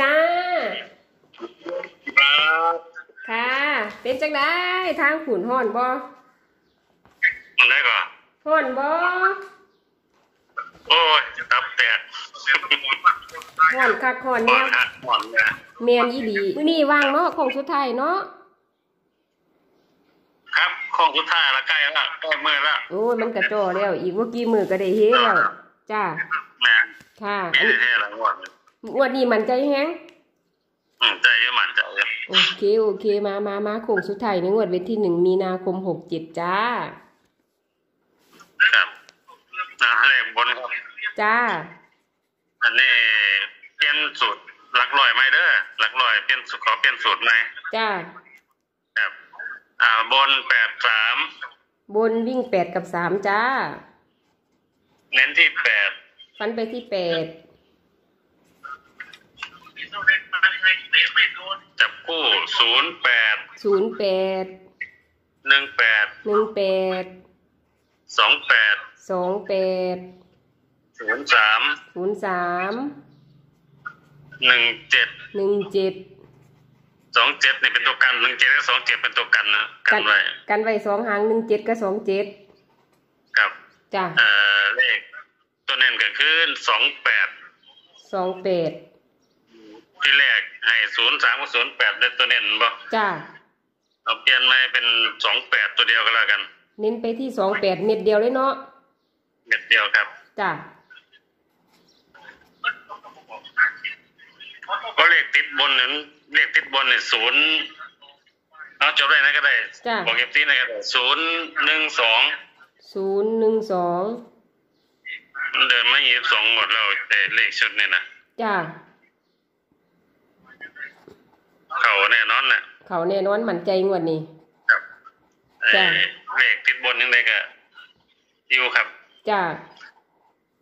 จ้า ครับค่ะ เป็นจังได้ทางขุนห่อนบ่มันได้ก่อนห่อนบ่โอ้ยตับแตกห่อนคักห่อนหวาแน่นฮะหวานเนี่ยแม่นอีหลีมื้อนี้ว่างเนาะของสุดท้ายเนาะครับของสุดท้ายละใกล้ละใกล้มือละโอ้ยมันกระจ่อแล้ว อีกบ่กี่มื้อก็ได้เฮ็ดแล้วจ้าแม่นค่ะมีอันนี้แท้ๆละงวด งวดนี้มันใจแฮงอืมใจเยอะมันใจเยอะโอเค โอเค มามามาโค้งสุดท้ายในงวดวันที่หนึ่งมีนาคมหกเจ็ดจ้า ครับนะเลขบนครับ จ้า อันนี้เปลี่ยนสูตรหลักลอยไหมเด้อหลักลอยเปลี่ยนสูตรขอเปลี่ยนสูตรไหมจ้า ครับ อ่าบนแปดสามบนวิ่งแปดกับสามจ้า เน้นที่แปดฟันไปที่แปด จับคู่ศูนย์แปดศูนย์แปดหนึ่งแปดหนึ่งแปดสองแปดสองแปดศูนย์สามศูนย์สามหนึ่งเจ็ดหนึ่งเจ็ดสองเจ็ดนี่เป็นตัวกันหนึ่งเจ็ดกับสองเจ็ดเป็นตัวกันนะกันไว้กันไว้สองหางหนึ่งเจ็ดกับสองเจ็ดกับจ้าเอ่อเลขตัวเน้นก็คือสองแปดสองแปด ที่แรกให้ศูนย์สามกับศูนย์แปดได้ตัวเน้นบ่จ้าเอาเปลี่ยนมาเป็นสองแปดตัวเดียวก็แล้วกัน เน้นไปที่สองแปดเม็ดเดียวเลยเนาะเม็ดเดียวครับจ้าก็เลขติดบนนั้นเลขติดบนเนี่ยศูนย์เอาจบได้นะก็ได้จ้าบอก FC นะก็ได้ศูนย์หนึ่งสองศูนย์หนึ่งสองมันเดินมายี่สิบสองหมดแล้วแต่เลขชุดนี่นะจ้า เขาแน่นอนน่ะ เขาแน่นอนมั่นใจงวดนี้ ครับเอ่จ้ะอเลขติดบนยังไงก็อยู่ครับ จ้า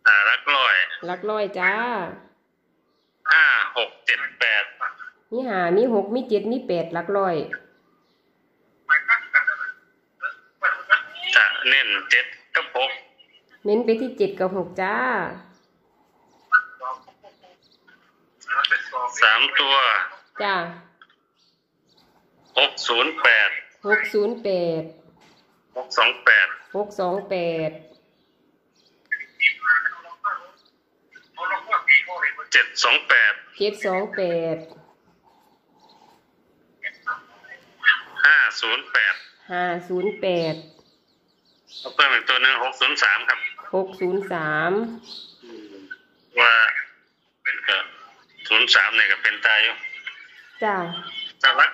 อ่ารักร้อยหลักร้อยจ้าห้าหกเจ็ดแปดมีหามีหกมีเจ็ดมีแปดหลักร้อยจะเน้นเจ็ดกับหกเน้นไปที่เจ็ดกับหกจ้าสามตัว จ้า หกศูนย์แปดหกศูนย์แปดหกสองแปดหกสองแปดเจ็ดสองแปดเจ็ดสองแปดห้าศูนย์แปดห้าศูนย์แปดเพิ่มอีกตัวหนึ่งหกศูนย์สามครับหกศูนย์สามว่าศูนย์สามเนี่ยก็เป็นตายอยู่จ้าแต่ละ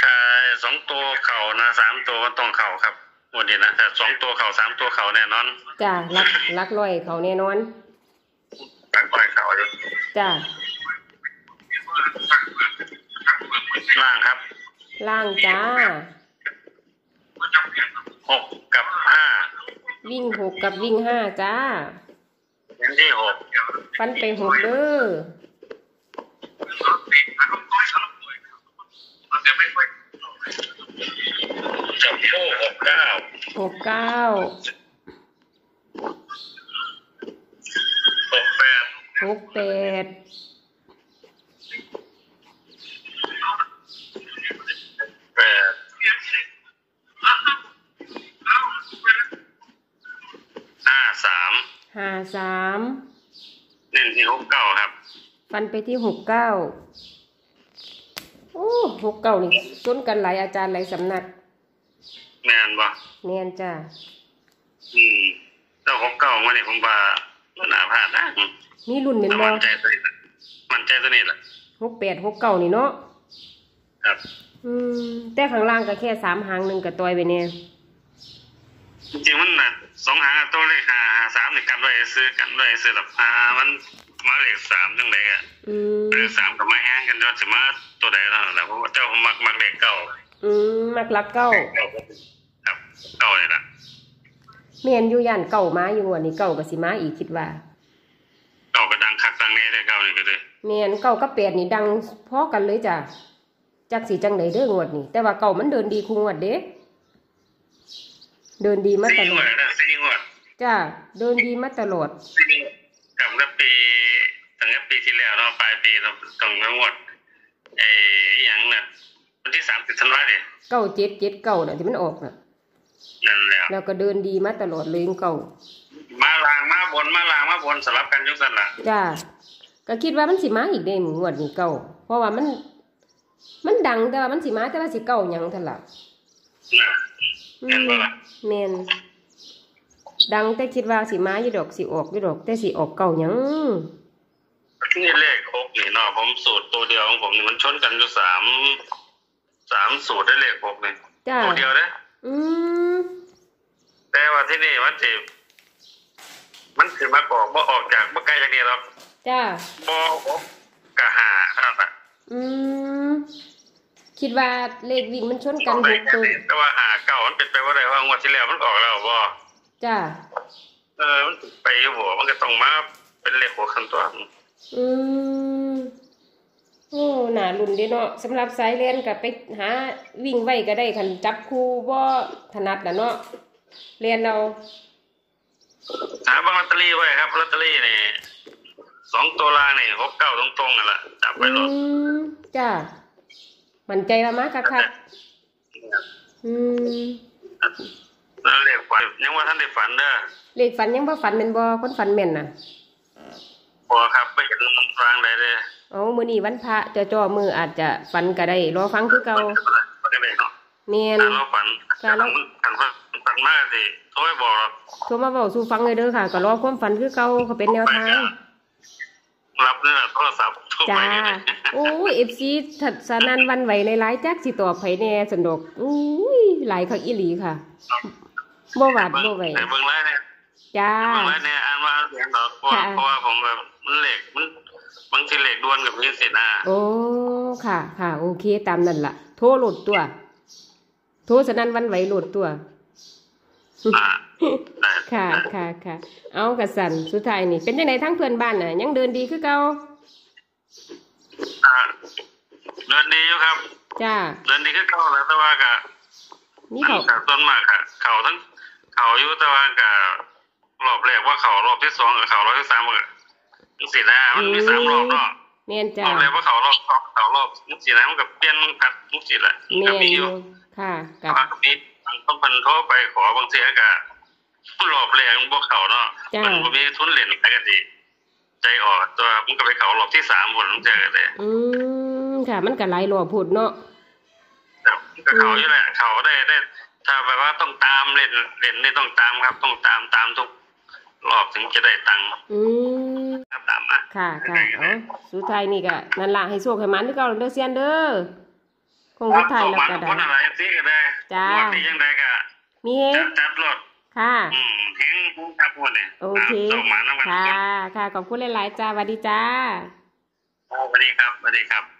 ถ้าสองตัวเข่านะสามตัวก็ต้องเข่าครับวันนี้นะแต่สองตัวเข่าสามตัวเข่าแน่นอนจ้าหลักหลักร้อยเขาแน่นอนตั้งปล่อยเข่าอยู่จ้าล่างครับ ล่างจ้าหกกับห้าวิ่งหกกับวิ่งห้าจ้าเน้นที่หกฟันไปหกเด้อ จับคู่หกเก้าหกเก้าหกแปดหกแปดแปดห้าสามห้าสามเน้นที่หกเก้าครับ ฟันไปที่หกเก้า โอ้หกเก้านี่ต้นกันหลายอาจารย์หลายสำนักแม่นบ่เนียนจ้าอืมแล้วหกเก้ามาเนี่ยผมว่ามันน่าพลาดนะมีรุ่นเป็นบอมันใจตัวนี้ล่ะมันใจตัวนี้แหละหกแปดหกเก้านี่เนาะครับ อืมแต่ข้างล่างก็แค่สามหางหนึ่งกับตอยไปเนี่ยจริงๆมันน่ะสองหางอะตัวเลขหาหาสามนี่กันไว้ซื้อกันไว้ซื้อแบบหามัน มาเลขสามจังไดอะอืมเลขสามก็มาแห้งกันจนสิมาตัวใดแล้วแหละเพราะว่าเจ้าผมมักมักเลขเก้าอืมมักลักเก้าครับเก้านี่แหละเมียนอยู่ย่านเก่ามาอยู่งวันนี้เก่ากับสิมาอีกคิดว่าเก้าก็ดังคักดังนี้เลยเก้านี่ก็เลยเมียนเก่ากับแปดนี่ดังพอกันเลยจ้ะจักสีจังไดเด้องวดนี่แต่ว่าเก่ามันเดินดีคุงวดเด้เดินดีมาตสี่ลงอวดดนะสี่งวดจ้าเดินดีมาตลอดสี่งวดกับกับปี แล้วเนาะปลายปีเราต้องไปงวดเอ้อหย่างน่ะวันที่สามสิบธันวาเนี่ยเก้าเจ็ดเจ็ดเก้าน่ะที่มันออกน่ะ นั่นแหละแล้วก็เดินดีมาตลอดเลยเก่า มาลางมาบนมาลางมาบนสลับกันอยุสันละจ้าก็คิดว่ามันสิมาอีกเด้หมงวดนี้เก่า เพราะว่ามัน มันดังแต่ว่ามันสิมาแต่ว่าสิเก่าหยังทันละนะอืเห็นมบ่ล่ะแมนดังแต่คิดว่าสิมาอยู่ดอกสิออกอยู่ดอกแต่สิออกเก่าหยัง นี่เลขหกนี่เนาะผมสูตรตัวเดียวของผมนี่มันชนกันอยู่สามสามสูตรได้เลขหกนี่จ้าตัวเดียวเด้ออืมแต่ว่าที่นี่มันจะมันถือมากอกบ่ออกจากบ่ไกลจากนี้หรอกจ้าบ่หกกะหาเท่านั้นน่ะอืมคิดว่าเลขวิ่งมันชนกันหกตัวแต่ว่าหาเก่ามันเป็นไปว่าได้ว่างวดที่แล้วมันออกแล้วบ่จ้าเออมันไปอยู่บ่มันก็ต้องมาเป็นเลขหกขั้นตัว อืมโอ้หนารุ่นเด้เนาะสำหรับสายเรียนกับไปหาวิ่งไว้ก็ได้คันจับคู่บ่ถนัดน่ะเนาะเรียนเอาหาบางลอตเตอรี่ไว้ครับลอตเตอรี่นี่สองตัวล่างนี่หกเก้าตรงๆนั่นแหละจับไว้อืหลดมจ้ามั่นใจว่ามาคักๆอืมแล้วเลขฝันยังว่าท่านได้ฝันเด้อเลขฝันยังบ่ฝันแม่นบ่คนฝันแม่นน่ะ พอครับไปเห็นรางใดเลยเอามื้อนี้วันพระเจ้าจ้อมืออาจจะฝันก็ได้รอฟังคือเก่าก็ได้เนาะแม่นถ้าเราฝันค่ะแล้วฝันฝันฝันมากสิโทรไปบอกหรอกโทรมาเว้าสู่ฟังเลยเด้อค่ะ ก็รอความฝันคือเก่าก็เป็นแนวทางรับเนี่ยโทรศัพท์โทรจ้าไปเลยโอ้ย FC ทัดสนันหวันไหวในหลายจักสิตอบไผแน่สนดอกอุ้ยหลายคักอีหลีค่ะบ่หวาดบ่ไหวแต่เบิ่งแล้วเนี่ยจ้าเบิ่งแล้วเนี่ยอ่านว่าเสียงดอกเพราะว่าค่ะเพราะว่าผมแบบมันเหล็กมันบาง ทีเหล็กดวนกับพี่สินะโอ้ค่ะ ค่ะ โอเค ตามนั้นล่ะ โทรโหลดตัว โทรสนันหวันไหวโหลดตัวอ่าได้ค่ะค่ะค่ะ เอากระสันสุดท้ายนี่ เป็นยังไงทั้งเพื่อนบ้านน่ะ ยังเดินดีคือเก่าอ่าเดินดีอยู่ครับจ้าเดินดีขึ้นเข้าแล้วแต่ว่าก็นี่เขาแต่ต้นมากค่ะ เขาทั้ง เขาอยู่แต่ว่าก็รอบแรกว่าเขารอบที่สองกับเขารอบที่สามก็ มันสินะมันมีสามรอบเนาะแม่นรจ้าอบแรกว่าเขารอบสองเขารอบมันสินะมันกับเปลี่ยนกัดมันสิแหละแม่ก็นมีออยู่ยู่ค่ะแต่กับว่าก็มีบางคนเพันโทรไปขอบางทีก็รอบแรกมันบ่เขาเนาะจ้ามันบ่มีทุนเหรียญอะไรก็ดีใจอ่อนตัวมันก็ไปเขารอบที่สามหมดมันเจอกันเลยอืมค่ะ มันก็หลายรอบพูดเนาะแต่ก็เขาอยู่แหละเขาได้ได้ถ้าแบบว่าต้องตามเล่นเล่นนี่ต้องตามครับ ต้องตามตามทุก รอบถึงจะได้ตังค์อืมครับตามมาค่ะค่ะเอาสุดท้ายนี่ก็นั่นล่ะให้โชคให้มันที่เก่าเด้อเซียนเด้อคงสุดท้ายแล้วก็คได้นอะไรซีก็ได้จ้าวันนี้ยังได้ก็มีเฮจังดจัดรถค่ะอืมเฮงครับพวกนี้โอเคส่งมาน้ำกันค่ะค่ะขอบคุณหลายๆจ้าสวัสดีจ้าสวัสดีครับสวัสดีครับ